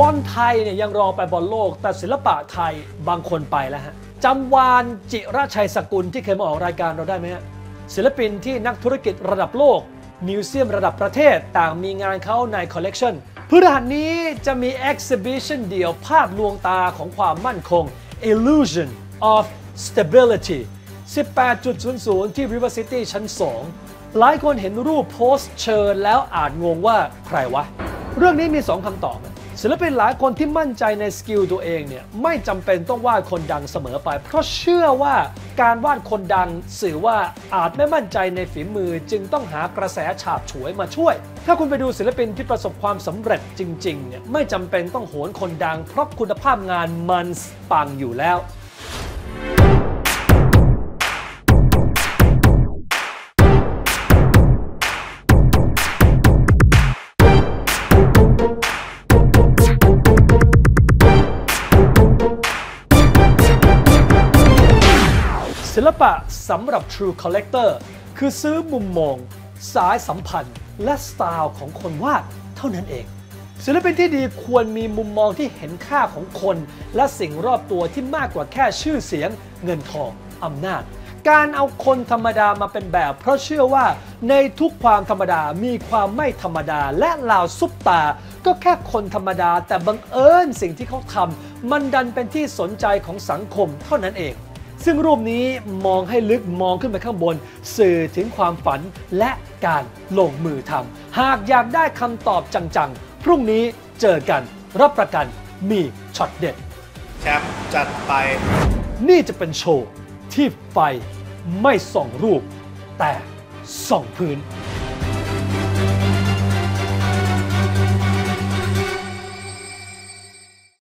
บอลไทยเนี่ยยังรอไปบอลโลก แต่ศิลปะไทยบางคนไปแล้วฮะจำวาฬจิราชัยสกุลที่เคยมาออกรายการเราได้ไหมฮะศิลปินที่นักธุรกิจระดับโลก museum ระดับประเทศต่างมีงานเขาในคอลเลกชันพฤหัสนี้จะมี exhibition เดี่ยวภาพลวงตาของความมั่นคง illusion of stability 18.00 ที่ River City ชั้น 2 หลายคนเห็นรูปโพสต์เชิญแล้วอาจงงว่าใครวะ เรื่องนี้มี 2คำตอบ ศิลปินหลายคนที่มั่นใจในสกิลตัวเองเนี่ยไม่จำเป็นต้องวาดคนดังเสมอไป เพราะเชื่อว่าการวาดคนดังสื่อว่าอาจไม่มั่นใจในฝีมือจึงต้องหากระแสฉาบฉวยมาช่วย ถ้าคุณไปดูศิลปินที่ประสบความสำเร็จจริงๆเนี่ยไม่จำเป็นต้องโหนคนดัง เพราะคุณภาพงานมันปังอยู่แล้ว ศิลปะสำหรับ True Collector คือซื้อมุมมอง สายสัมพันธ์ และสไตล์ของคนวาดเท่านั้นเอง ศิลปินที่ดีควรมีมุมมองที่เห็นค่าของคน และสิ่งรอบตัวที่มากกว่าแค่ชื่อเสียง เงินทองอำนาจ การเอาคนธรรมดามาเป็นแบบ เพราะเชื่อว่าในทุกความธรรมดามีความไม่ธรรมดาและเหล่าซุปตา ก็แค่คนธรรมดา แต่บังเอิญสิ่งที่เขาทำมันดันเป็นที่สนใจของสังคมเท่านั้นเอง ซึ่งรูปนี้มองให้ลึกมองขึ้นไปข้างบน สื่อถึงความฝันและการลงมือทำหากอยากได้คำตอบจังๆ พรุ่งนี้เจอกันรับประกันมีช็อตเด็ดแชมป์จัดไป นี่จะเป็นโชว์ที่ไฟไม่ส่องรูป แต่ส่องพื้น